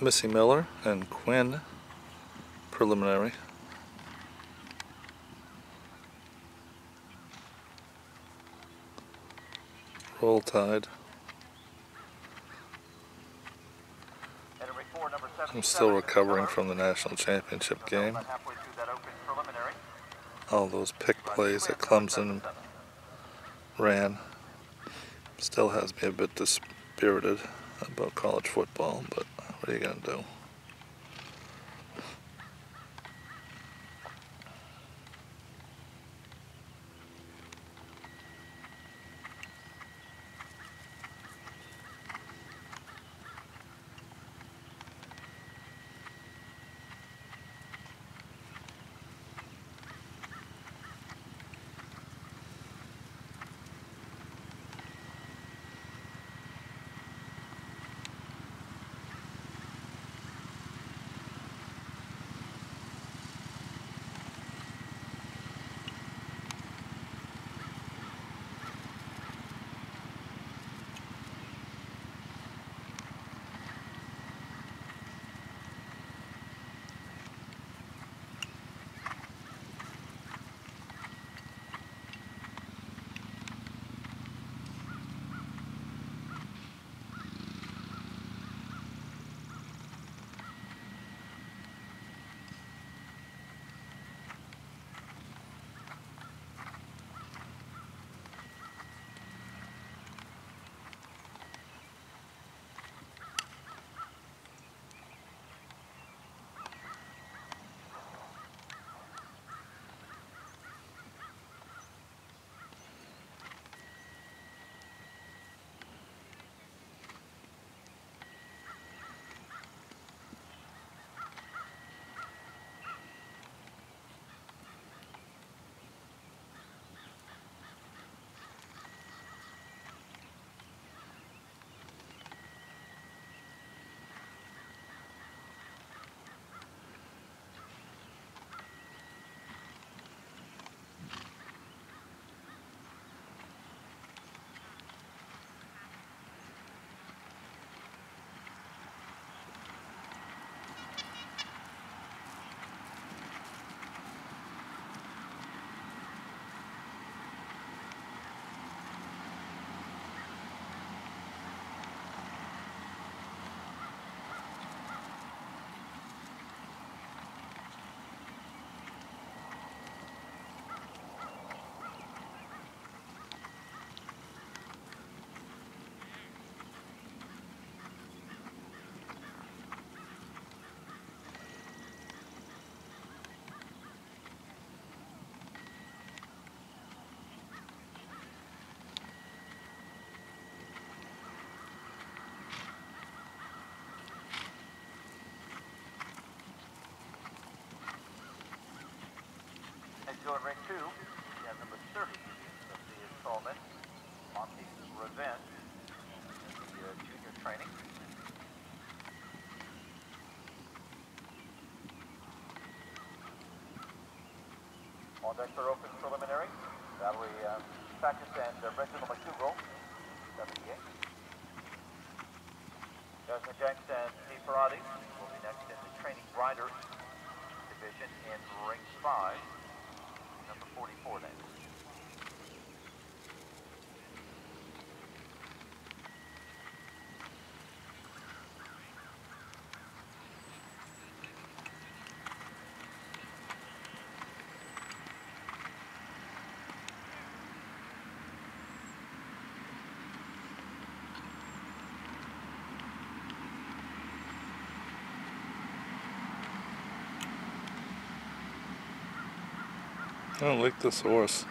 Missy Miller and Quinn preliminary. Roll Tide. I'm still recovering from the national championship game. All those pick plays that Clemson ran still has me a bit dispirited about college football, but Obrigadão. Are ring two, have number 30 of the installment, Monty's Revenge, the uh, junior training. On deck for open preliminary, Valerie uh, Backus and uh, Reginald McDougall, 78. Jasmine Jenks and Steve Ferrati will be next in the training rider division in ring five number 44 then. I don't like this horse.